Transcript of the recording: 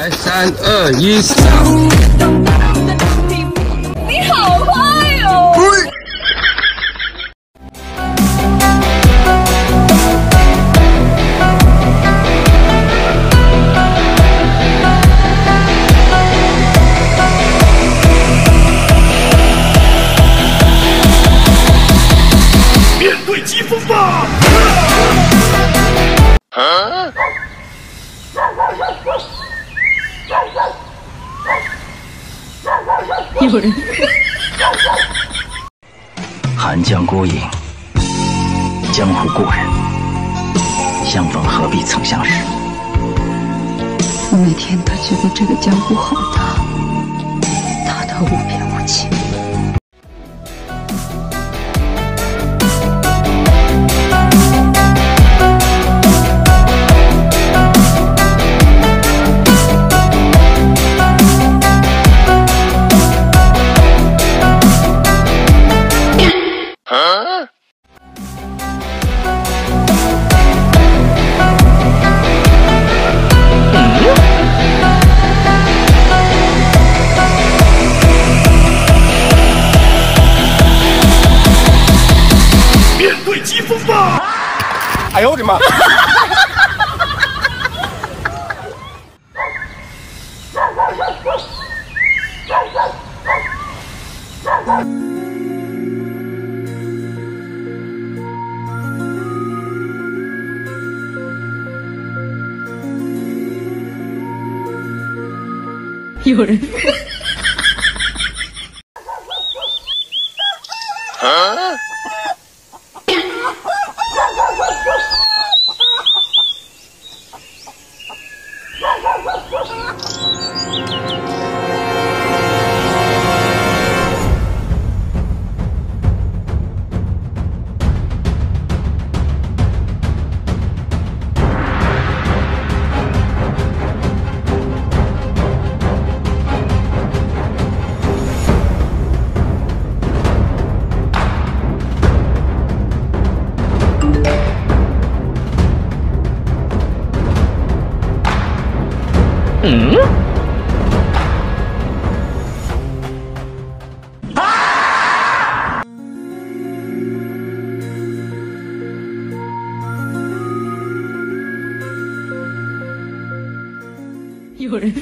来，三二一，上！你好坏哦！面对疾风吧！啊有人，寒江孤影，江湖故人，相逢何必曾相识。我每天都觉得这个江湖好大，大到无边哎呦我的妈！有人，有人。